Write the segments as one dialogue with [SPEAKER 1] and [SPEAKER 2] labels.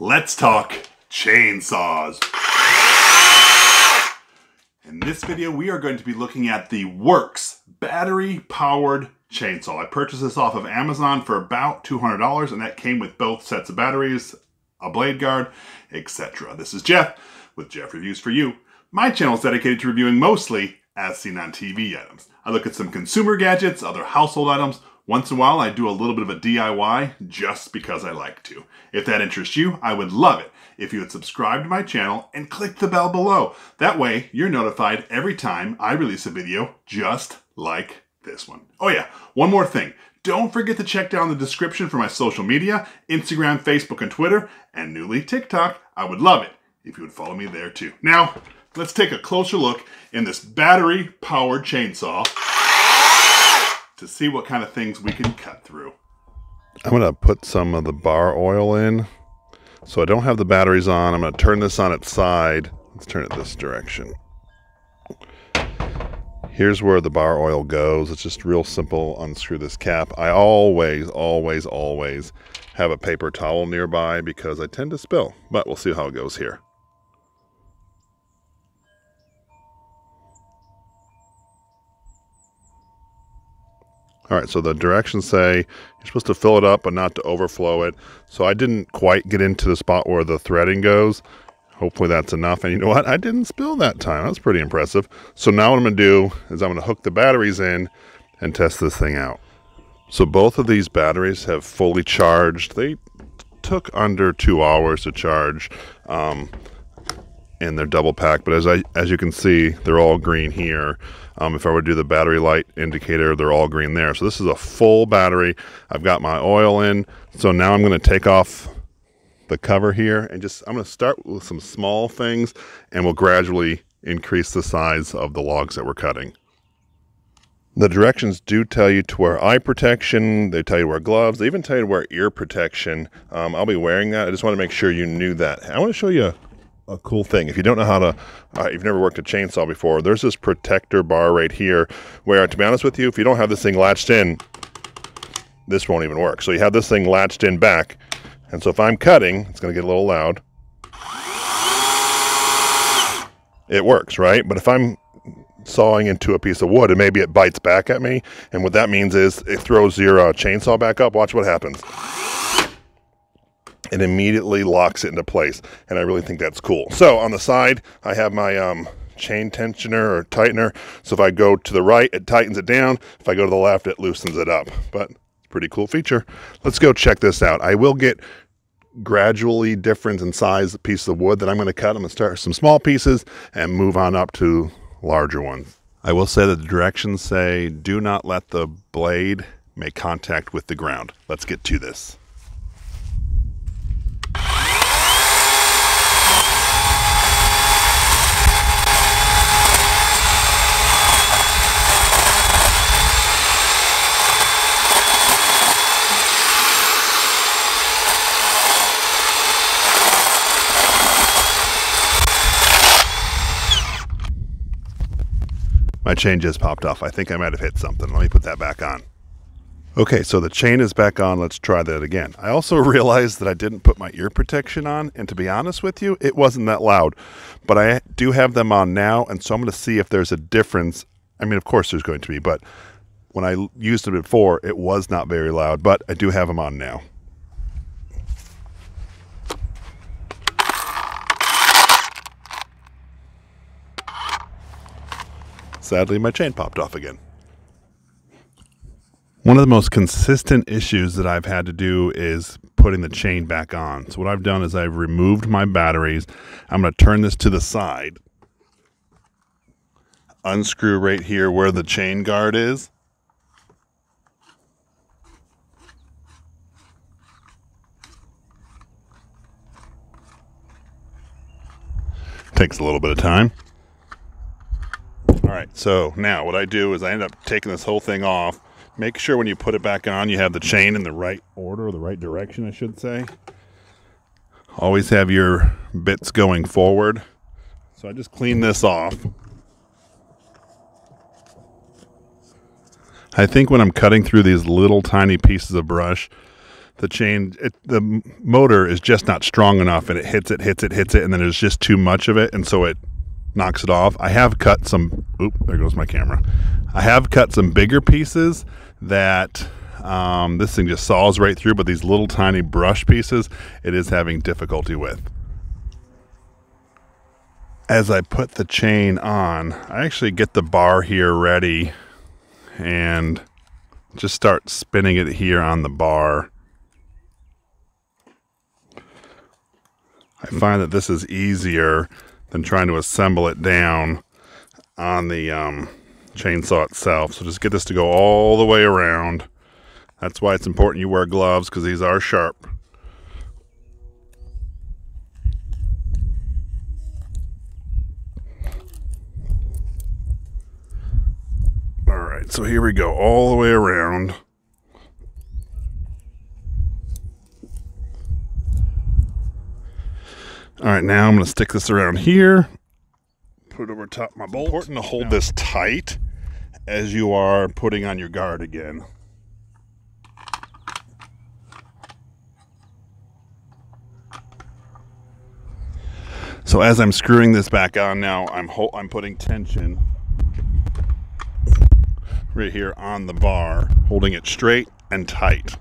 [SPEAKER 1] Let's talk chainsaws. In this video, we are going to be looking at the WORX battery powered chainsaw. I purchased this off of Amazon for about $200 and that came with both sets of batteries, a blade guard, etc. This is Jeff with Jeff Reviews for You. My channel is dedicated to reviewing mostly as seen on TV items. I look at some consumer gadgets, other household items, once in a while, I do a little bit of a DIY just because I like to. If that interests you, I would love it if you would subscribe to my channel and click the bell below. That way, you're notified every time I release a video just like this one. Oh yeah, one more thing. Don't forget to check down the description for my social media, Instagram, Facebook, and Twitter, and newly TikTok. I would love it if you would follow me there too. Now, let's take a closer look in this battery-powered chainsaw to see what kind of things we can cut through.
[SPEAKER 2] I'm going to put some of the bar oil in. So I don't have the batteries on. I'm going to turn this on its side. Let's turn it this direction. Here's where the bar oil goes. It's just real simple. Unscrew this cap. I always, always, always have a paper towel nearby because I tend to spill. But we'll see how it goes here. All right, so the directions say you're supposed to fill it up but not to overflow it. So I didn't quite get into the spot where the threading goes. Hopefully that's enough. And you know what? I didn't spill that time. That's pretty impressive. So now what I'm to do is I'm going to hook the batteries in and test this thing out. So both of these batteries have fully charged. They took under two hours to charge. Um, and they're double pack, But as I as you can see, they're all green here. Um, if I were to do the battery light indicator, they're all green there. So this is a full battery. I've got my oil in. So now I'm going to take off the cover here and just I'm going to start with some small things and we'll gradually increase the size of the logs that we're cutting. The directions do tell you to wear eye protection. They tell you to wear gloves. They even tell you to wear ear protection. Um, I'll be wearing that. I just want to make sure you knew that. I want to show you a cool thing. If you don't know how to, uh, you've never worked a chainsaw before, there's this protector bar right here where, to be honest with you, if you don't have this thing latched in, this won't even work. So you have this thing latched in back. And so if I'm cutting, it's going to get a little loud. It works, right? But if I'm sawing into a piece of wood and maybe it bites back at me, and what that means is it throws your uh, chainsaw back up, watch what happens it immediately locks it into place. And I really think that's cool. So on the side, I have my um, chain tensioner or tightener. So if I go to the right, it tightens it down. If I go to the left, it loosens it up. But it's pretty cool feature. Let's go check this out. I will get gradually different in size pieces of wood that I'm going to cut. I'm going to start with some small pieces and move on up to larger ones. I will say that the directions say do not let the blade make contact with the ground. Let's get to this. My chain just popped off. I think I might have hit something. Let me put that back on. Okay, so the chain is back on. Let's try that again. I also realized that I didn't put my ear protection on, and to be honest with you, it wasn't that loud. But I do have them on now, and so I'm going to see if there's a difference. I mean, of course there's going to be, but when I used it before, it was not very loud, but I do have them on now. Sadly, my chain popped off again. One of the most consistent issues that I've had to do is putting the chain back on. So what I've done is I've removed my batteries. I'm going to turn this to the side. Unscrew right here where the chain guard is. Takes a little bit of time. Right, so now what I do is I end up taking this whole thing off. Make sure when you put it back on, you have the chain in the right order, the right direction, I should say. Always have your bits going forward. So I just clean this off. I think when I'm cutting through these little tiny pieces of brush, the chain, it, the motor is just not strong enough, and it hits it, hits it, hits it, and then there's just too much of it, and so it knocks it off. I have cut some. Oop, there goes my camera. I have cut some bigger pieces that um, this thing just saws right through, but these little tiny brush pieces, it is having difficulty with. As I put the chain on, I actually get the bar here ready and just start spinning it here on the bar. I find that this is easier than trying to assemble it down on the um, chainsaw itself. So just get this to go all the way around. That's why it's important you wear gloves because these are sharp. All right, so here we go all the way around. All right, now I'm going to stick this around here. Put it over top of my bolt. It's important to hold this tight as you are putting on your guard again. So as I'm screwing this back on now, I'm I'm putting tension right here on the bar, holding it straight and tight.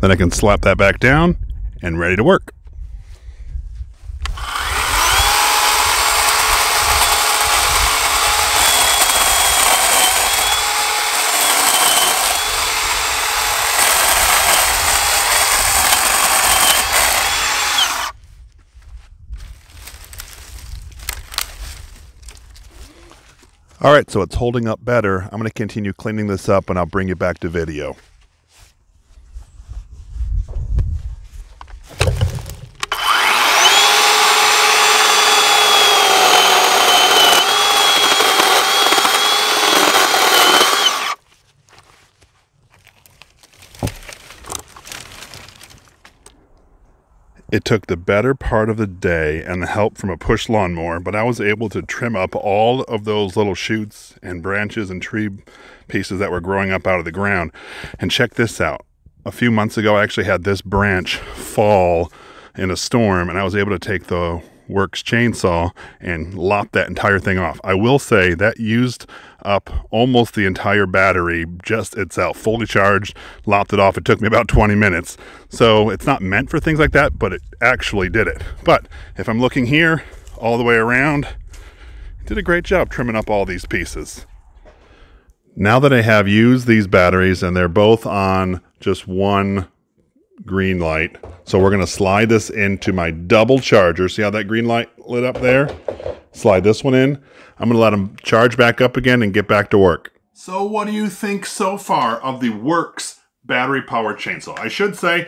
[SPEAKER 2] Then I can slap that back down and ready to work. All right, so it's holding up better. I'm going to continue cleaning this up and I'll bring you back to video. It took the better part of the day and the help from a push lawnmower, but I was able to trim up all of those little shoots and branches and tree pieces that were growing up out of the ground. And check this out. A few months ago, I actually had this branch fall in a storm, and I was able to take the WORX chainsaw and lop that entire thing off. I will say that used up almost the entire battery just itself, fully charged, lopped it off. It took me about 20 minutes. So it's not meant for things like that, but it actually did it. But if I'm looking here all the way around, did a great job trimming up all these pieces. Now that I have used these batteries and they're both on just one green light. So we're going to slide this into my double charger. See how that green light lit up there? Slide this one in. I'm going to let them charge back up again and get back to work.
[SPEAKER 1] So what do you think so far of the WORX battery powered chainsaw. I should say,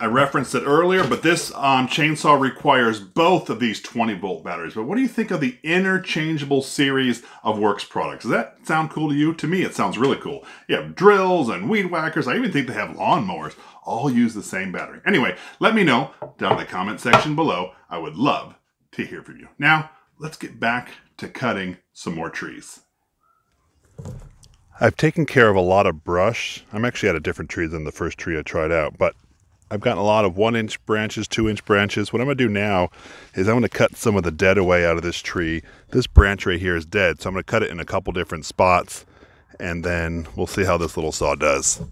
[SPEAKER 1] I referenced it earlier, but this um, chainsaw requires both of these 20 volt batteries. But what do you think of the interchangeable series of WORX products? Does that sound cool to you? To me, it sounds really cool. You have drills and weed whackers. I even think they have lawnmowers. All use the same battery. Anyway, let me know down in the comment section below. I would love to hear from you. Now, let's get back to cutting some more trees.
[SPEAKER 2] I've taken care of a lot of brush. I'm actually at a different tree than the first tree I tried out, but I've gotten a lot of one inch branches, two inch branches. What I'm gonna do now is I'm gonna cut some of the dead away out of this tree. This branch right here is dead, so I'm gonna cut it in a couple different spots and then we'll see how this little saw does.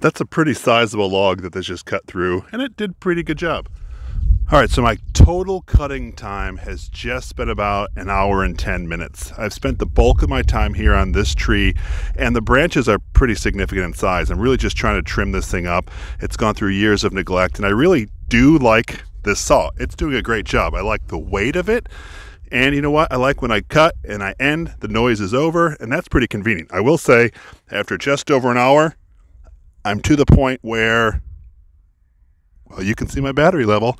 [SPEAKER 2] That's a pretty sizable log that this just cut through, and it did pretty good job. All right, so my total cutting time has just been about an hour and 10 minutes. I've spent the bulk of my time here on this tree, and the branches are pretty significant in size. I'm really just trying to trim this thing up. It's gone through years of neglect, and I really do like this saw. It's doing a great job. I like the weight of it. And you know what? I like when I cut and I end, the noise is over, and that's pretty convenient. I will say, after just over an hour, I'm to the point where, well, you can see my battery level.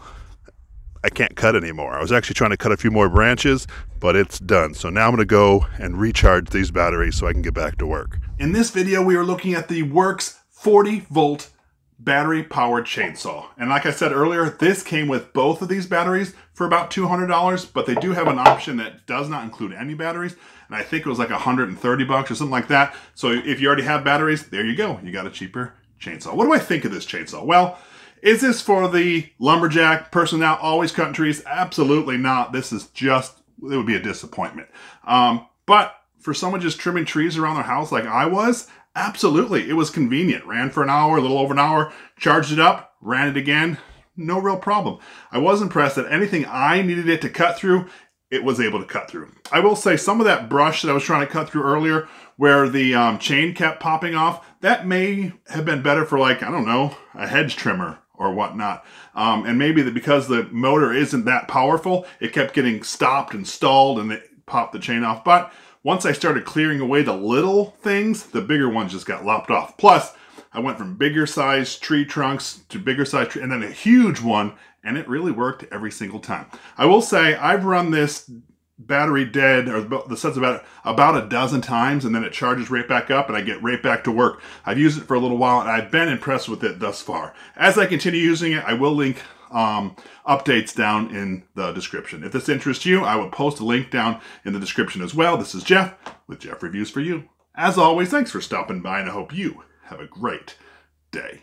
[SPEAKER 2] I can't cut anymore. I was actually trying to cut a few more branches, but it's done. So now I'm to go and recharge these batteries so I can get back to work.
[SPEAKER 1] In this video, we are looking at the WORX 40 volt battery powered chainsaw. And like I said earlier, this came with both of these batteries for about $200, but they do have an option that does not include any batteries. And I think it was like 130 bucks or something like that. So if you already have batteries, there you go. You got a cheaper chainsaw. What do I think of this chainsaw? Well, is this for the lumberjack person now always cutting trees? Absolutely not. This is just, it would be a disappointment. Um, but for someone just trimming trees around their house like I was, absolutely. It was convenient. Ran for an hour, a little over an hour, charged it up, ran it again. No real problem. I was impressed that anything I needed it to cut through, it was able to cut through. I will say some of that brush that I was trying to cut through earlier where the um, chain kept popping off, that may have been better for like, I don't know, a hedge trimmer or whatnot. Um, and maybe that because the motor isn't that powerful, it kept getting stopped and stalled and it popped the chain off. But once I started clearing away the little things, the bigger ones just got lopped off. Plus, I went from bigger size tree trunks to bigger size tree, and then a huge one, and it really worked every single time. I will say I've run this battery dead or the set's about about a dozen times and then it charges right back up and I get right back to work. I've used it for a little while and I've been impressed with it thus far. As I continue using it, I will link um, updates down in the description. If this interests you, I will post a link down in the description as well. This is Jeff with Jeff Reviews for You. As always, thanks for stopping by and I hope you have a great day.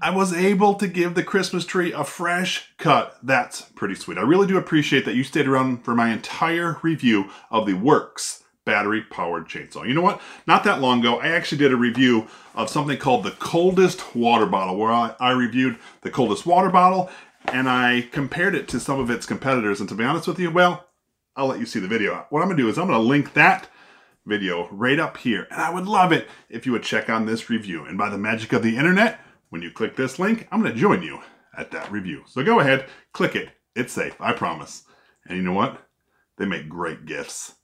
[SPEAKER 1] I was able to give the Christmas tree a fresh cut. That's pretty sweet. I really do appreciate that you stayed around for my entire review of the WORX battery powered chainsaw. You know what? Not that long ago, I actually did a review of something called the coldest water bottle, where I, I reviewed the coldest water bottle and I compared it to some of its competitors. And to be honest with you, well, I'll let you see the video. What I'm gonna do is I'm gonna link that video right up here. And I would love it if you would check on this review. And by the magic of the internet, when you click this link, I'm to join you at that review. So go ahead, click it. It's safe, I promise. And you know what? They make great gifts.